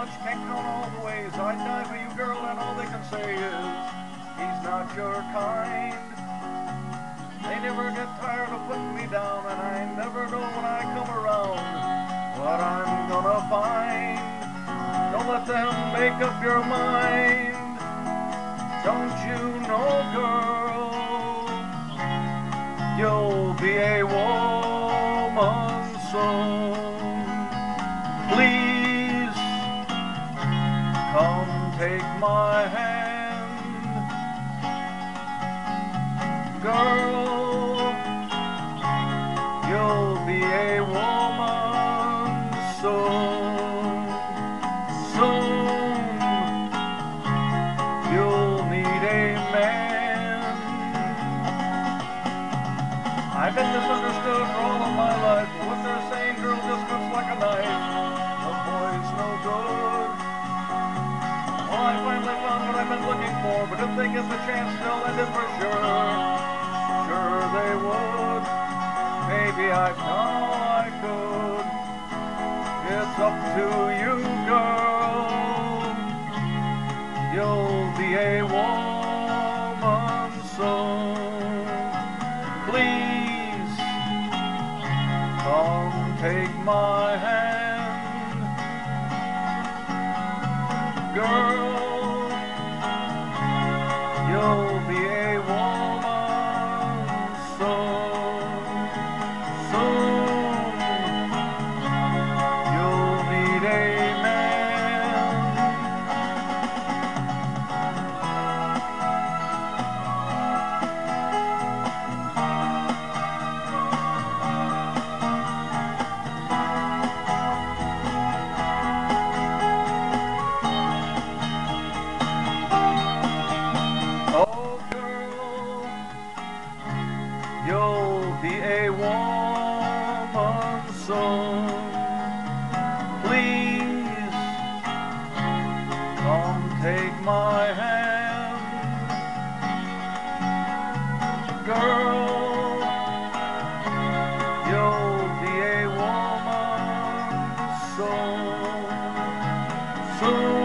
much, can't count all the ways I'd die for you, girl, and all they can say is he's not your kind. They never get tired of putting me down, and I never know when I come around what I'm gonna find. Don't let them make up your mind. Don't you know, girl, you'll be a woman take my hand, girl. You'll be a woman soon. Soon you'll need a man. I've been misunderstood for all of my life. What they're saying, if they get the chance, they'll end it for sure. Sure they would. Maybe done all I could. It's up to you, girl. You'll be a woman soon. Please come take my hand, girl know you'll be a woman soon. Please come take my hand, girl. You'll be a woman soon, soon.